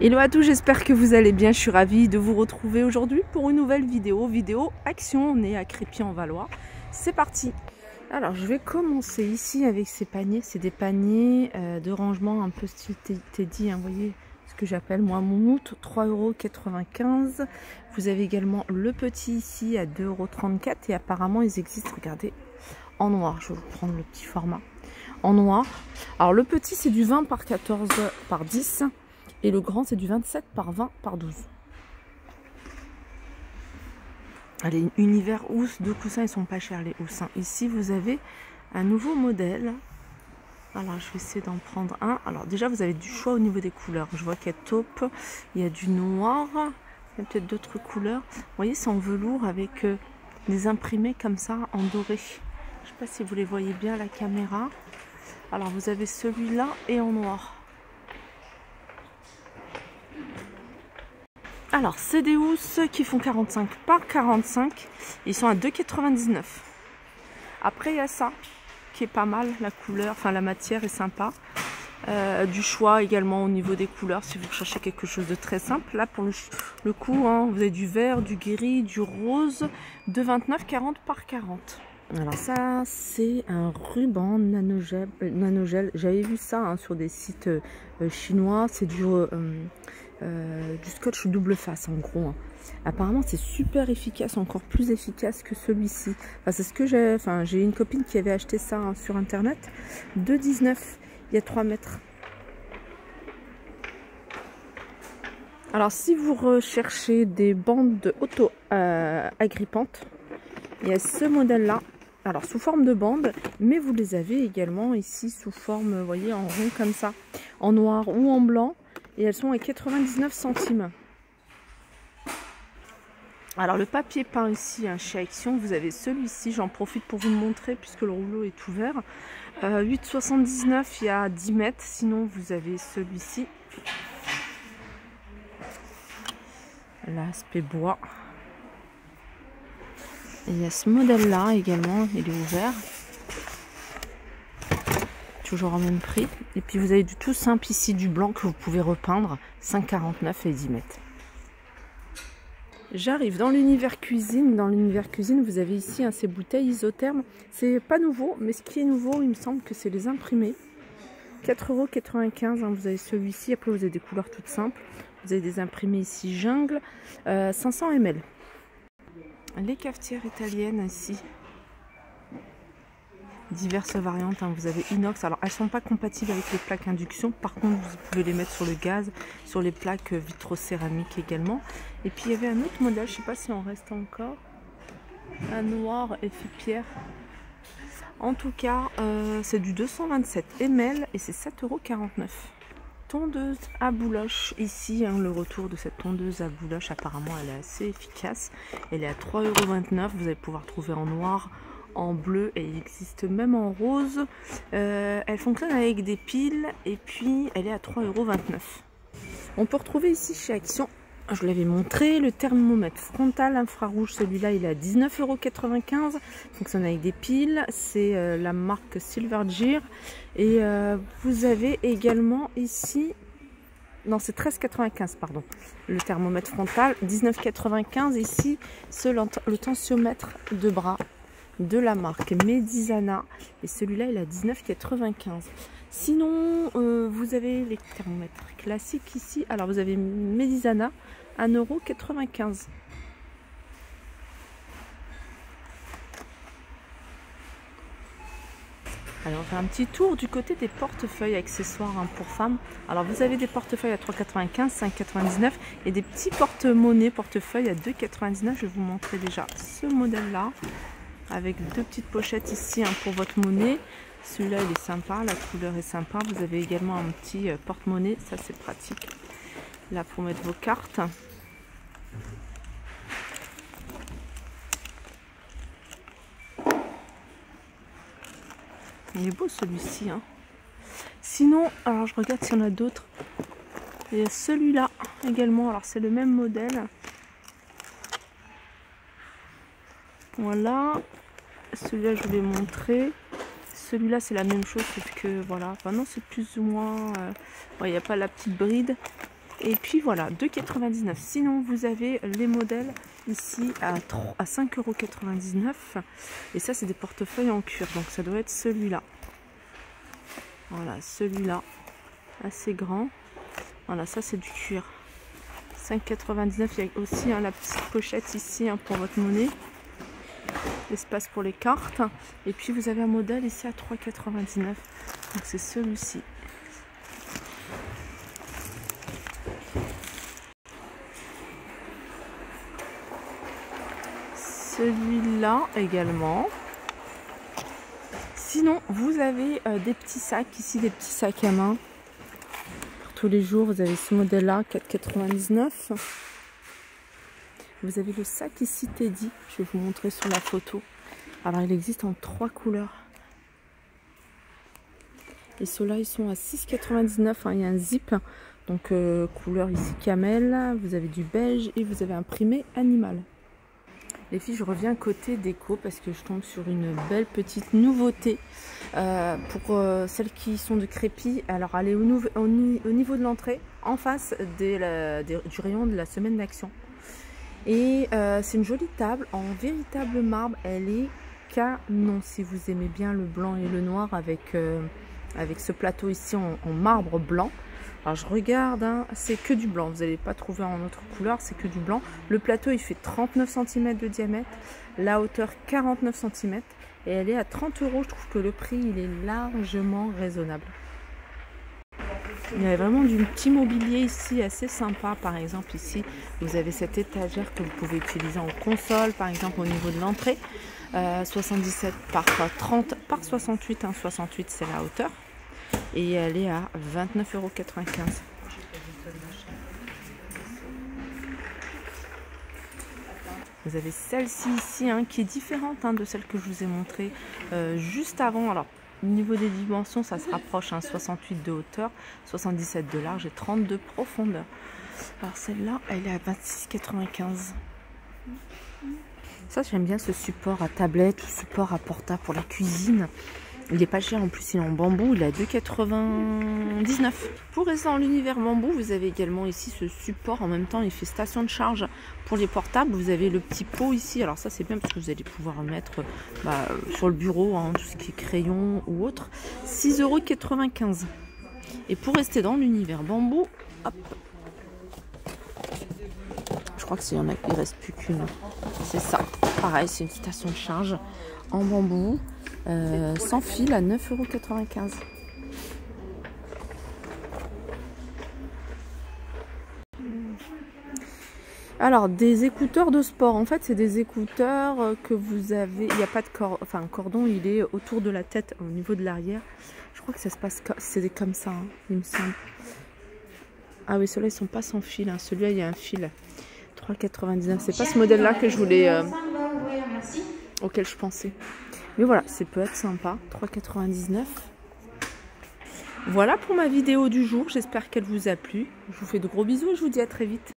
Hello à tous, j'espère que vous allez bien. Je suis ravie de vous retrouver aujourd'hui pour une nouvelle vidéo. Vidéo action, on est à Crépy en Valois. C'est parti Alors je vais commencer ici avec ces paniers. C'est des paniers euh, de rangement un peu style Teddy, hein, vous voyez ce que j'appelle moi moumoute, 3,95€. Vous avez également le petit ici à 2,34€ et apparemment ils existent, regardez, en noir. Je vais vous prendre le petit format en noir. Alors le petit c'est du 20 par 14 par 10 et le grand c'est du 27 par 20 par 12. Allez, univers housse, deux coussins, ils sont pas chers les housses. Ici vous avez un nouveau modèle. Alors je vais essayer d'en prendre un. Alors déjà vous avez du choix au niveau des couleurs. Je vois qu'il y a taupe, il y a du noir, il y a peut-être d'autres couleurs. Vous voyez c'est en velours avec euh, des imprimés comme ça en doré. Je sais pas si vous les voyez bien à la caméra. Alors vous avez celui-là et en noir. Alors c'est des housses qui font 45 par 45. Ils sont à 2,99. Après il y a ça qui est pas mal. La couleur, enfin la matière est sympa. Euh, du choix également au niveau des couleurs si vous cherchez quelque chose de très simple. Là pour le, coup, hein, vous avez du vert, du gris, du rose, de 29, 40 par 40. Alors ça, c'est un ruban nanogel. Euh, nanogel. J'avais vu ça hein, sur des sites euh, chinois. C'est du, euh, du scotch double face en gros. Hein. Apparemment, c'est super efficace, encore plus efficace que celui-ci. C'est ce que j'ai. Enfin, j'ai une copine qui avait acheté ça hein, sur internet. 2,19. Il y a 3 mètres. Alors, si vous recherchez des bandes auto-agrippantes, il y a ce modèle-là alors sous forme de bande, mais vous les avez également ici sous forme, voyez, en rond comme ça, en noir ou en blanc, et elles sont à 99 centimes. Alors le papier peint ici hein, chez Action, vous avez celui-ci, j'en profite pour vous le montrer puisque le rouleau est ouvert. 8,79 euh, il y a 10 mètres, sinon vous avez celui-ci. L'aspect bois il y a ce modèle là également, il est ouvert. Toujours au même prix. Et puis vous avez du tout simple ici, du blanc que vous pouvez repeindre. 5,49 et 10 mètres. J'arrive dans l'univers cuisine. Dans l'univers cuisine, vous avez ici hein, ces bouteilles isothermes. C'est pas nouveau, mais ce qui est nouveau, il me semble que c'est les imprimés. 4,95€, hein, vous avez celui-ci. Après, vous avez des couleurs toutes simples. Vous avez des imprimés ici jungle. 500 euh, ml les cafetières italiennes ici. Diverses variantes, hein. vous avez inox. Alors elles sont pas compatibles avec les plaques induction. Par contre, vous pouvez les mettre sur le gaz, sur les plaques vitrocéramiques également. Et puis il y avait un autre modèle, je sais pas si on reste encore. Un noir effet pierre. En tout cas, euh, c'est du 227 ml et c'est 7,49€ tondeuse à bouloche. Ici, hein, le retour de cette tondeuse à bouloche, apparemment, elle est assez efficace. Elle est à 3,29€. Vous allez pouvoir trouver en noir, en bleu et il existe même en rose. Euh, elle fonctionne avec des piles et puis elle est à 3,29€. On peut retrouver ici chez Action je l'avais montré, le thermomètre frontal infrarouge, celui-là il est à 19,95€, fonctionne avec des piles, c'est euh, la marque Silvergear. Et euh, vous avez également ici, non c'est 13,95€ pardon, le thermomètre frontal, 19,95€ ici, le tensiomètre de bras de la marque Medizana, et celui-là il à 19,95€. Sinon, euh, vous avez les thermomètres classiques ici. Alors, vous avez Medizana, 1,95€. Allez, on fait un petit tour du côté des portefeuilles accessoires hein, pour femmes. Alors, vous avez des portefeuilles à 3,95, 5,99 et des petits porte-monnaies portefeuilles à 2,99. Je vais vous montrer déjà ce modèle-là avec deux petites pochettes ici hein, pour votre monnaie. Celui-là, il est sympa, la couleur est sympa. Vous avez également un petit euh, porte-monnaie, ça c'est pratique. Là, pour mettre vos cartes. Il est beau celui-ci. Hein. Sinon, alors je regarde s'il y en a d'autres. Il y a celui-là également. Alors c'est le même modèle. Voilà. Celui-là, je vous l'ai montré. Celui-là, c'est la même chose, sauf que voilà. Enfin, non, c'est plus ou moins. Euh, il n'y a pas la petite bride. Et puis voilà, 2,99. Sinon, vous avez les modèles ici à, 3, à 5,99€. Et ça, c'est des portefeuilles en cuir. Donc ça doit être celui-là. Voilà, celui-là. Assez grand. Voilà, ça c'est du cuir. 5,99. Il y a aussi hein, la petite pochette ici hein, pour votre monnaie. Espace pour les cartes. Et puis vous avez un modèle ici à 3,99. Donc c'est celui-ci. Celui-là également. Sinon, vous avez euh, des petits sacs ici, des petits sacs à main. Pour tous les jours, vous avez ce modèle-là, 4,99. Vous avez le sac ici Teddy. Je vais vous montrer sur la photo. Alors, il existe en trois couleurs. Et ceux-là, ils sont à 6,99. Hein. Il y a un zip. Donc, euh, couleur ici camel. Vous avez du beige et vous avez imprimé animal. Les filles, je reviens côté déco parce que je tombe sur une belle petite nouveauté euh, pour euh, celles qui sont de Crépy. Alors, elle est au, niveau de l'entrée, en face du rayon de la semaine d'action. Et euh, c'est une jolie table en véritable marbre. Elle est canon si vous aimez bien le blanc et le noir avec, avec ce plateau ici en marbre blanc. Alors je regarde, hein, c'est que du blanc, vous n'allez pas trouver en autre couleur, c'est que du blanc. Le plateau il fait 39 cm de diamètre, la hauteur 49 cm et elle est à 30 euros. Je trouve que le prix il est largement raisonnable. Il y a vraiment du petit mobilier ici assez sympa. Par exemple ici vous avez cette étagère que vous pouvez utiliser en console par exemple au niveau de l'entrée. 77 euh, par 30 par 68, 68 c'est la hauteur et elle est à 29,95€. Vous avez celle-ci ici hein, qui est différente hein, de celle que je vous ai montrée euh, juste avant. Niveau des dimensions, ça se rapproche. Hein, 68 de hauteur, 77 de large et 32 de profondeur. Alors celle-là, elle est à 26,95. Ça, j'aime bien ce support à tablette ou support à portable pour la cuisine. Il n'est pas cher en plus, il est en bambou, il est à 2,99. Pour rester dans l'univers bambou, vous avez également ici ce support. En même temps, il fait station de charge pour les portables. Vous avez le petit pot ici. Alors ça, c'est bien parce que vous allez pouvoir mettre bah, sur le bureau hein, tout ce qui est crayon ou autre. 6,95€. Et pour rester dans l'univers bambou, hop. Je crois que s'il y en a, il reste plus qu'une. C'est ça. Pareil, c'est une station de charge en bambou. Euh, sans fil à 9,95€. Alors, des écouteurs de sport. En fait, c'est des écouteurs euh, que vous avez. Il n'y a pas de cordon. Enfin, un cordon, il est autour de la tête, au niveau de l'arrière. Je crois que ça se passe. C'est comme ça, hein, il me semble. Ah oui, ceux-là, ils sont pas sans fil. Hein. Celui-là, il y a un fil. 3,99. C'est pas ce modèle-là que je voulais. Euh, auquel je pensais. Mais voilà, c'est peut être sympa. 3,99. Voilà pour ma vidéo du jour. J'espère qu'elle vous a plu. Je vous fais de gros bisous et je vous dis à très vite.